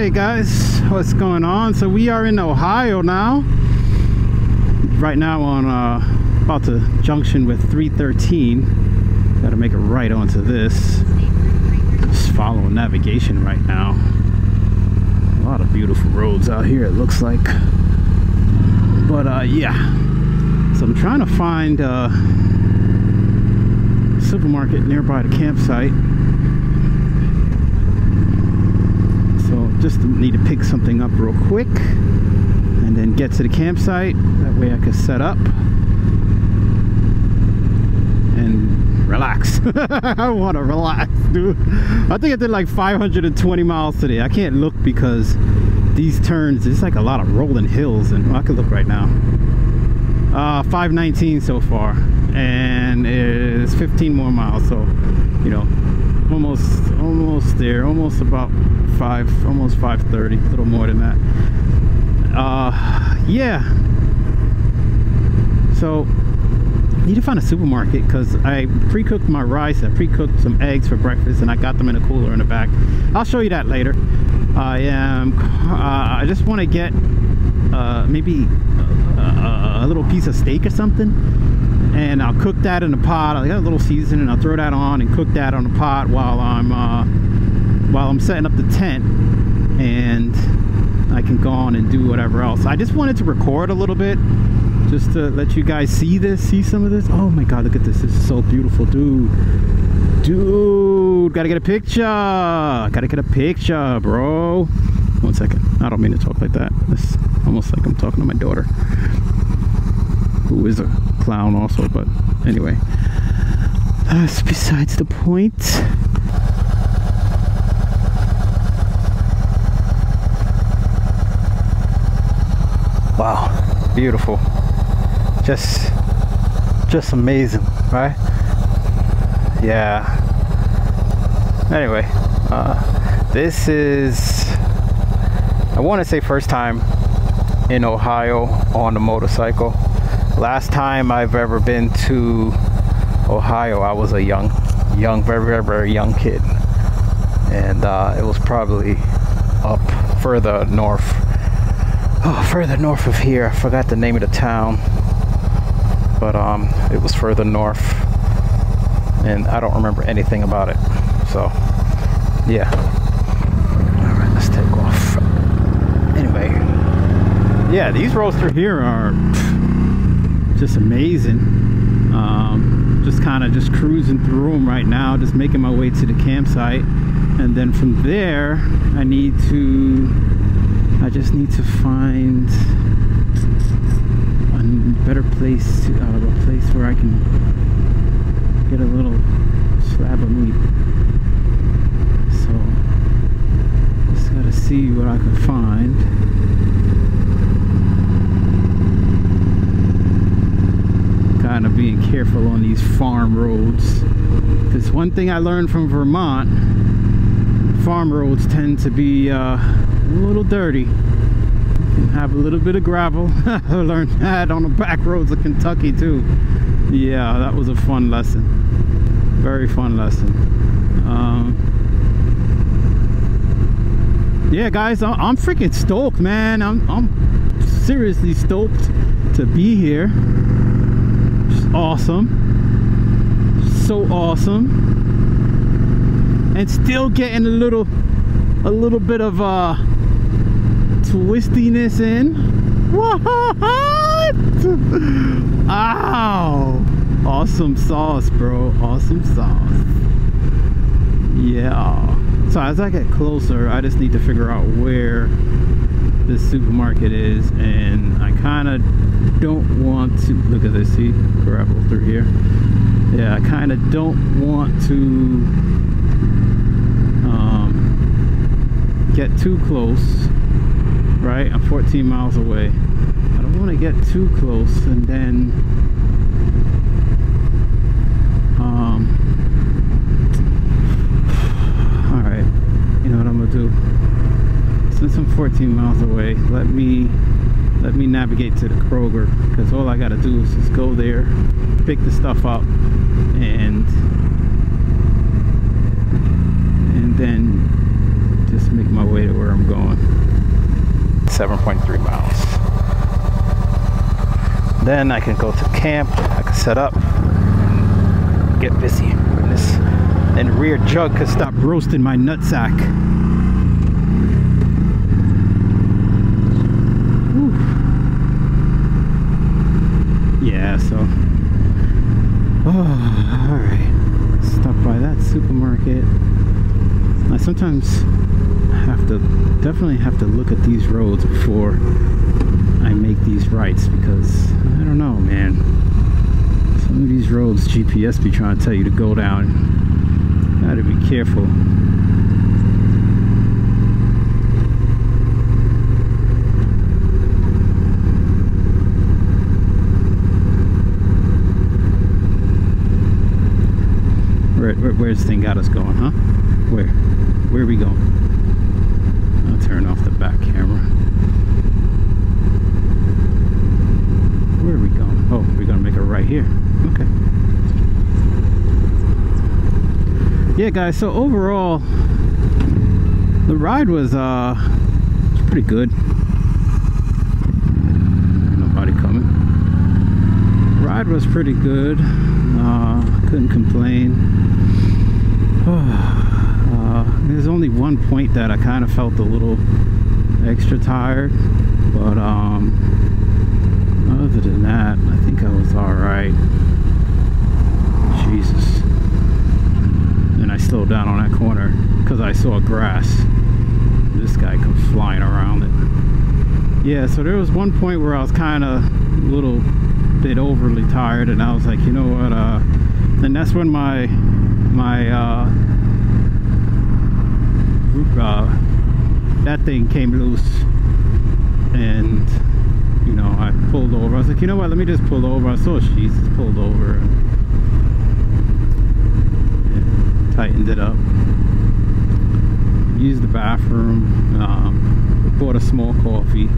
Hey guys, what's going on? So we are in Ohio now. Right now on uh, about to junction with 313. Got to make a right onto this. Just following navigation right now. A lot of beautiful roads out here. It looks like. But uh, yeah, so I'm trying to find uh, a supermarket nearby the campsite. Just need to pick something up real quick and then get to the campsite. That way I can set up and relax. I want to relax dude. I think I did like 520 miles today. I can't look because these turns it's like a lot of rolling hills and well, I can look right now. Uh, 519 so far and it's 15 more miles so you know almost almost there almost about five almost 5:30, a little more than that. Uh yeah. So need to find a supermarket because I pre-cooked my rice I pre-cooked some eggs for breakfast and I got them in a cooler in the back. I'll show you that later. I am uh, I just want to get uh, maybe a, a, little piece of steak or something and I'll cook that in a pot. I got a little seasoning I'll throw that on and cook that on a pot while I'm uh, while I'm setting up the tent. And I can go on and do whatever else. I just wanted to record a little bit just to let you guys see this see some of this. Oh my god look at this. This is so beautiful dude. Dude gotta get a picture. Gotta get a picture bro. One second. I don't mean to talk like that. It's almost like I'm talking to my daughter. Who is a clown also but anyway. That's besides the point. Wow beautiful. Just just amazing right? Yeah. Anyway uh, this is I want to say first time in Ohio on a motorcycle last time I've ever been to Ohio I was a young young very very very young kid. And uh, it was probably up further north oh further north of here. I forgot the name of the town. But um it was further north. And I don't remember anything about it. So yeah. All right let's take off. Anyway. Yeah these roads through here are just amazing. Um, just kind of just cruising through them right now just making my way to the campsite. And then from there I need to I just need to find a better place to, uh, a place where I can get a little slab of meat. So just gotta see what I can find kind of being careful on these farm roads. Because one thing I learned from Vermont farm roads tend to be uh, a little dirty. Have a little bit of gravel. I learned that on the back roads of Kentucky too. Yeah that was a fun lesson. Very fun lesson. Um, yeah guys I'm freaking stoked man. I'm, I'm seriously stoked to be here Just awesome so awesome and still getting a little a little bit of uh twistiness in. What? Ow! Awesome sauce, bro. Awesome sauce. Yeah. So as I get closer, I just need to figure out where this supermarket is and I kind of don't want to look at this see gravel through here yeah I kind of don't want to um, get too close right? I'm 14 miles away. I don't want to get too close and then um, all right you know what I'm gonna do since I'm 14 miles away let me let me navigate to the Kroger because all I gotta do is just go there pick the stuff up and and then just make my way to where I'm going. 7.3 miles. Then I can go to camp. I can set up, get busy. And this and rear jug could stop roasting my nutsack. Whew. Yeah, so. Oh, all right. Stop by that supermarket. I sometimes have to definitely have to look at these roads before I make these rights because I don't know, man. Some of these roads GPS be trying to tell you to go down. Gotta be careful. Where, where, where's this thing got us going, huh? Where? Where are we going? I'll turn off the back camera. Where are we going? Oh, we're gonna make it right here. Okay. Yeah, guys. So overall, the ride was uh pretty good. Nobody coming. Ride was pretty good. Uh, couldn't complain. There's only one point that I kind of felt a little extra tired, but um, other than that, I think I was all right. Jesus. And I slowed down on that corner because I saw grass. This guy comes flying around it. Yeah, so there was one point where I was kind of a little bit overly tired, and I was like, you know what? Uh, and that's when my my uh, uh, that thing came loose and you know I pulled over. I was like you know what? Let me just pull over. I saw she's pulled over and, tightened it up. Used the bathroom um, bought a small coffee.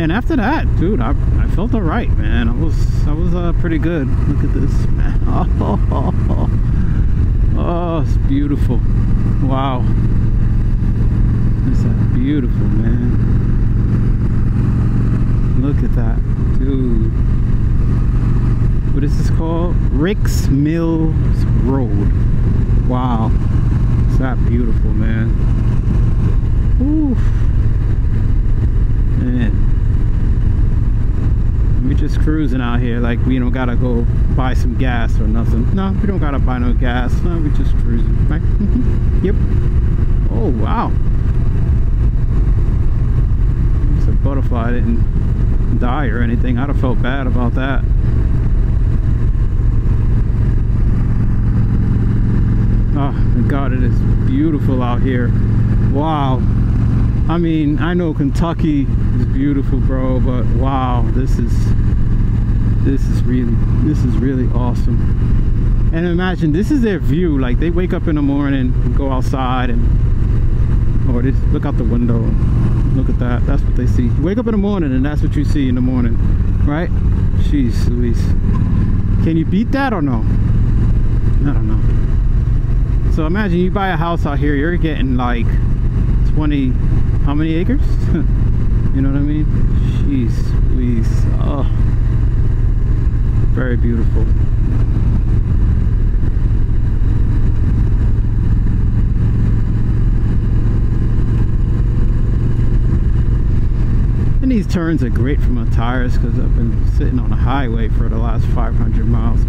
And after that dude I, I felt all right man. I was I was uh, pretty good. Look at this man. Oh, Oh, Oh, it's beautiful. Wow. Is that beautiful, man? Look at that. Dude. What is this called? Rix Mills Road. Wow. It's that beautiful, man? Oof. Man we just cruising out here like we don't gotta go buy some gas or nothing. No we don't gotta buy no gas. No we just cruising. Right? Mm-hmm. Yep. Oh wow. It's a butterfly. Didn't die or anything. I'd have felt bad about that. Ah, oh my god it is beautiful out here. Wow I mean, I know Kentucky is beautiful, bro, but wow, this is this is really this is really awesome. And imagine this is their view. Like they wake up in the morning, and go outside, and or they look out the window. Look at that. That's what they see. You wake up in the morning, and that's what you see in the morning, right? Jeez, Louise. Can you beat that or no? I don't know. So imagine you buy a house out here, you're getting like 20 how many acres? you know what I mean? Jeez, please. Oh, very beautiful. And these turns are great for my tires because I've been sitting on the highway for the last 500 miles.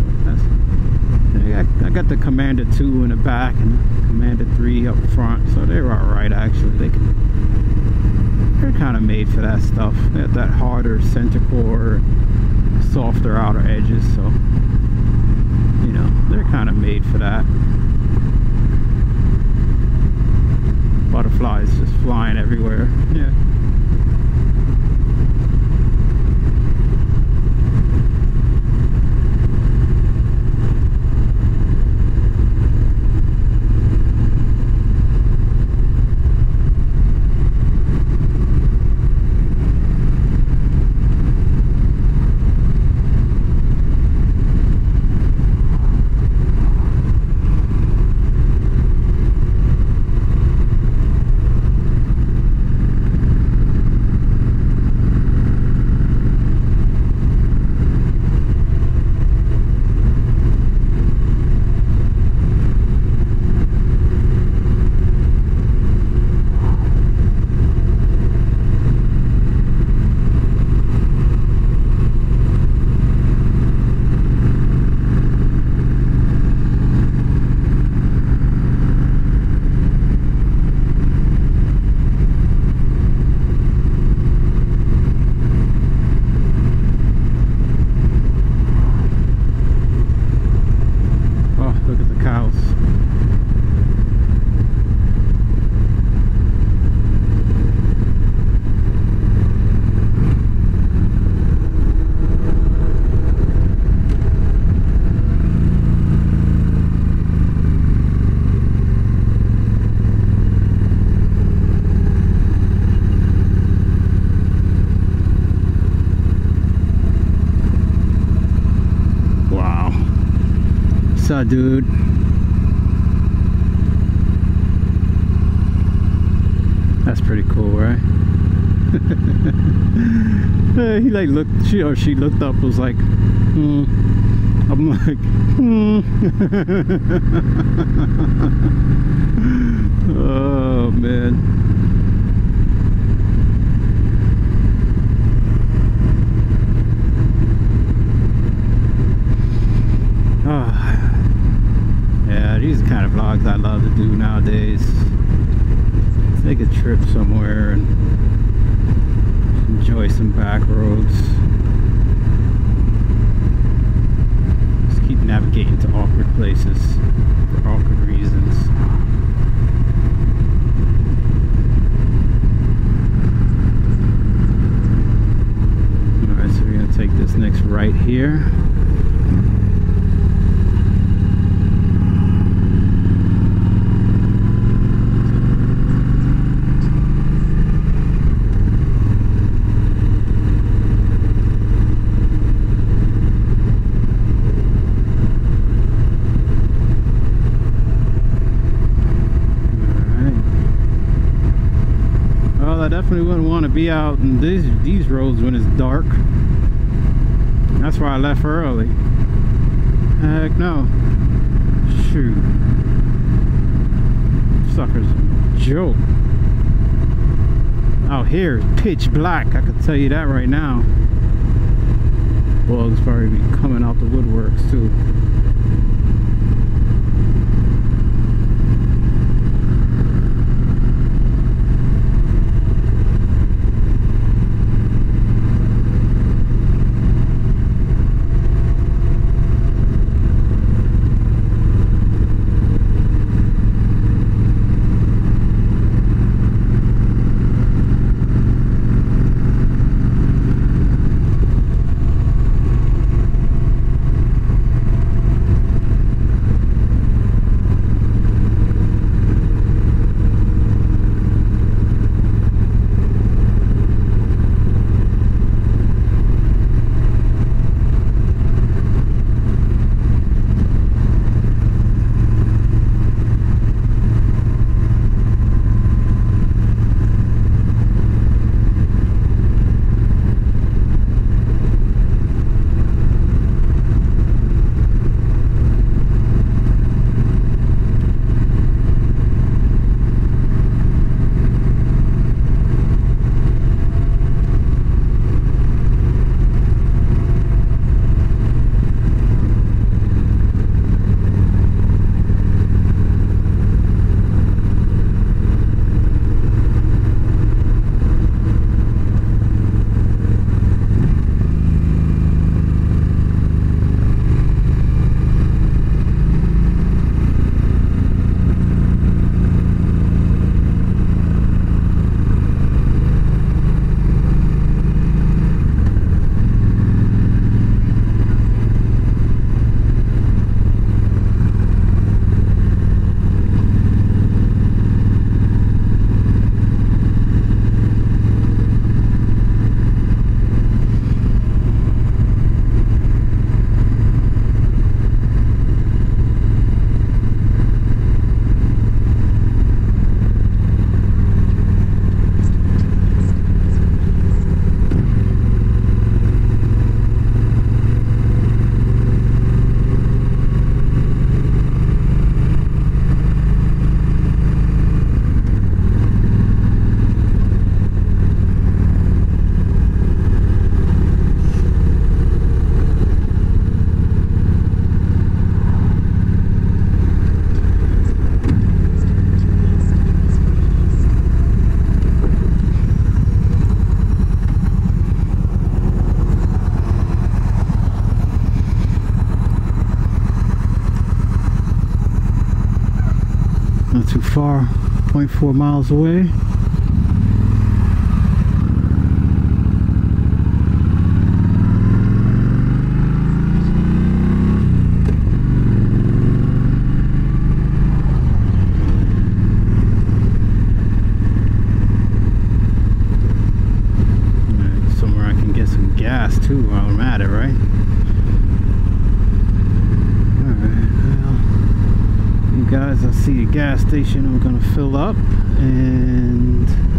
I got the Commander 2 in the back and the Commander 3 up front, so they're alright actually. They can they're kind of made for that stuff. Have that harder center core, softer outer edges, so you know, they're kind of made for that. Butterflies just flying everywhere. Yeah. Dude? That's pretty cool, right? he like looked, she or she looked up, was like, hmm. I'm like, hmm. oh man. Oh, these are the kind of vlogs I love to do nowadays. Take a trip somewhere and enjoy some back roads. Just keep navigating to awkward places for awkward reasons. Alright, so we're going to take this next right here. Definitely wouldn't want to be out in these these roads when it's dark. That's why I left early. Heck no. Shoot. Sucker's joke. Out here, pitch black. I can tell you that right now. Bugs probably be coming out the woodworks too. Far 0.4 miles away somewhere I can get some gas too while I'm at it right alright guys I see a gas station we're gonna fill up and